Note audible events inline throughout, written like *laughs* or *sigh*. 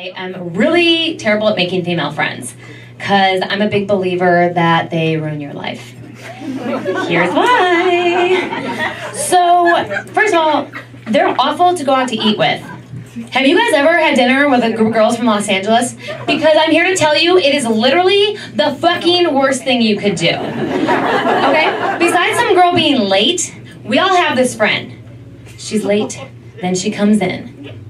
I am really terrible at making female friends because I'm a big believer that they ruin your life. Here's why. So, first of all, they're awful to go out to eat with. Have you guys ever had dinner with a group of girls from Los Angeles? Because I'm here to tell you, it is literally the fucking worst thing you could do. Okay? Besides some girl being late, we all have this friend. She's late, then she comes in.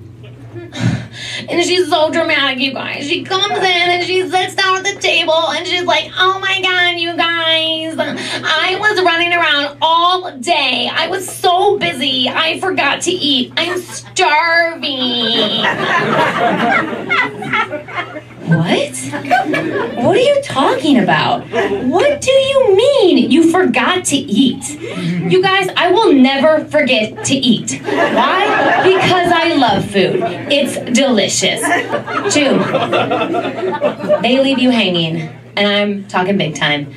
And she's so dramatic, you guys. She comes in and she sits down at the table and she's like, Oh my god, you guys. I was running around all day. I was so busy. I forgot to eat. I'm starving. *laughs* what? What are you talking about? What do you mean you forgot to eat? You guys, I will never forget to eat. Why? Because I love food. It's delicious. Two, they leave you hanging, and I'm talking big time.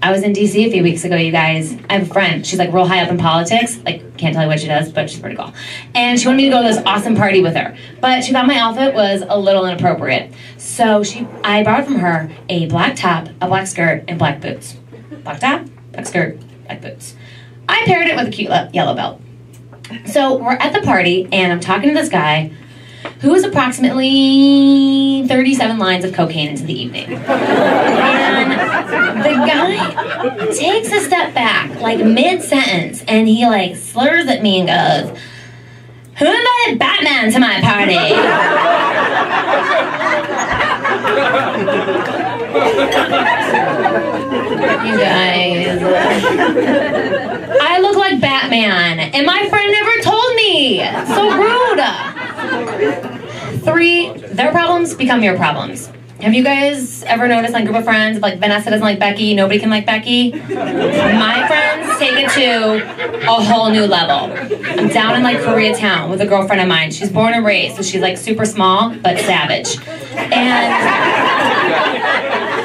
I was in DC a few weeks ago, you guys. I have a friend. She's like real high up in politics. Like, can't tell you what she does, but she's pretty cool. And she wanted me to go to this awesome party with her. But she thought my outfit was a little inappropriate. So she I borrowed from her a black top, a black skirt, and black boots. Black top, black skirt, black boots. I paired it with a cute yellow belt. So we're at the party, and I'm talking to this guy who is approximately 37 lines of cocaine into the evening. *laughs* And the guy takes a step back, like mid sentence, and he like slurs at me and goes, Who invited Batman to my party? you guys. I look like Batman, and my friend never told me. So rude. Three, their problems become your problems. Have you guys ever noticed on group of friends, like Vanessa doesn't like Becky, nobody can like Becky? My friends take it to a whole new level. I'm down in like Koreatown with a girlfriend of mine. She's born and raised, so she's like super small but savage. And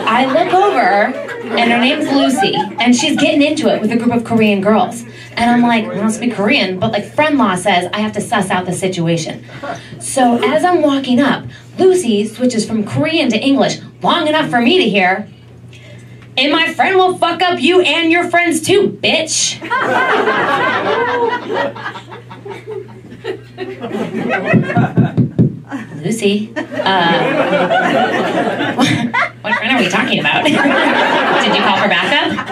I look over, and her name's Lucy, and she's getting into it with a group of Korean girls. And I'm like, I don't speak Korean, but like friend law says, I have to suss out the situation. So as I'm walking up, Lucy switches from Korean to English long enough for me to hear. And my friend will fuck up you and your friends too, bitch. Lucy, uh, what friend are we talking about? Did you call for backup?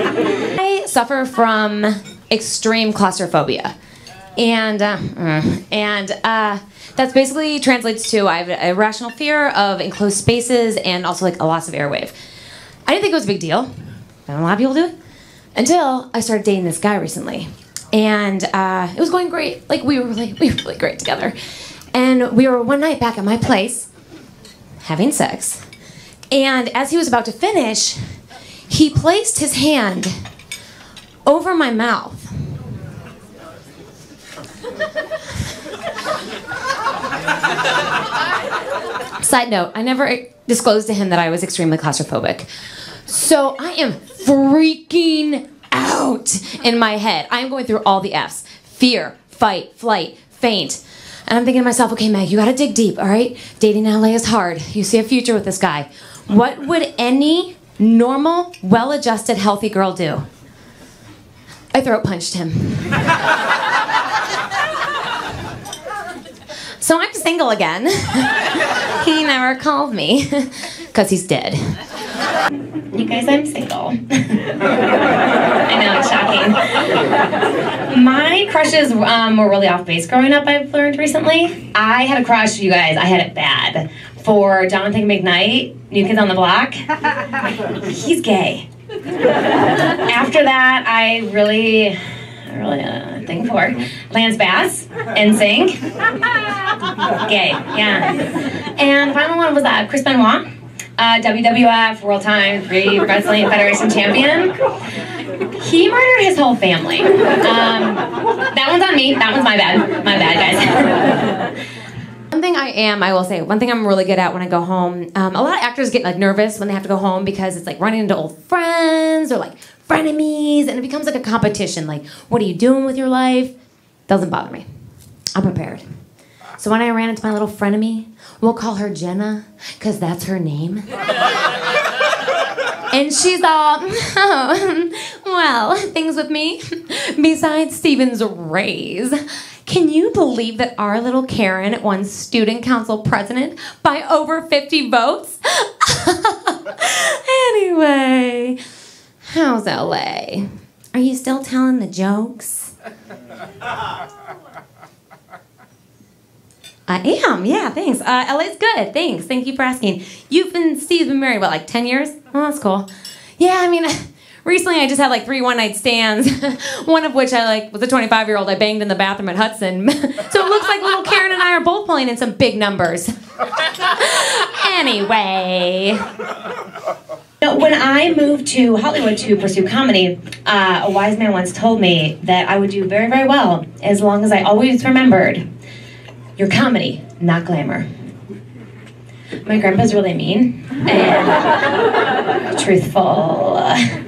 I suffer from extreme claustrophobia. And uh, and uh, that's basically translates to I have an irrational fear of enclosed spaces and also like a loss of airwave. I didn't think it was a big deal. Know a lot of people do it until I started dating this guy recently, and uh, it was going great. Like we were really we were really great together, and we were one night back at my place having sex, and as he was about to finish, he placed his hand over my mouth. Side note, I never disclosed to him that I was extremely claustrophobic. So I am freaking out in my head. I'm going through all the F's fear, fight, flight, faint. And I'm thinking to myself, okay, Meg, you gotta dig deep, all right? Dating in LA is hard. You see a future with this guy. What would any normal, well adjusted, healthy girl do? I throat punched him. *laughs* so I'm single again. *laughs* he never called me *laughs* because he's dead. You guys, I'm single. *laughs* I know, it's shocking. My crushes um, were really off base growing up, I've learned recently. I had a crush, you guys, I had it bad, for Jonathan McKnight, New Kids on the Block. He's gay. After that, I really, I really a thing for Lance Bass, and NSYNC. Gay, *laughs* yeah. And the final one was uh, Chris Benoit, uh, WWF World Time Three Wrestling Federation Champion. He murdered his whole family. Um, that one's on me. That one's my bad. My bad, guys. One thing I am, I will say, one thing I'm really good at when I go home. Um, a lot of actors get like nervous when they have to go home because it's like running into old friends or like frenemies, and it becomes like a competition. Like, what are you doing with your life? Doesn't bother me. I'm prepared. So when I ran into my little frenemy, we'll call her Jenna, because that's her name. *laughs* and she's all, oh, *laughs* well, things with me, besides Steven's raise. Can you believe that our little Karen won student council president by over 50 votes? *laughs* anyway, how's LA? Are you still telling the jokes? I am, yeah, thanks. Uh, LA's good, thanks. Thank you for asking. You've been, Steve's been married, what, like 10 years? Oh, that's cool. Yeah, I mean, *laughs* recently I just had like three one night stands, *laughs* one of which I like was a 25 year old I banged in the bathroom at Hudson. *laughs* so it looks like little Karen and I are both pulling in some big numbers. anyway. When I moved to Hollywood to pursue comedy, uh, a wise man once told me that I would do very, very well as long as I always remembered your comedy, not glamour. My grandpa's really mean and *laughs* truthful. *laughs*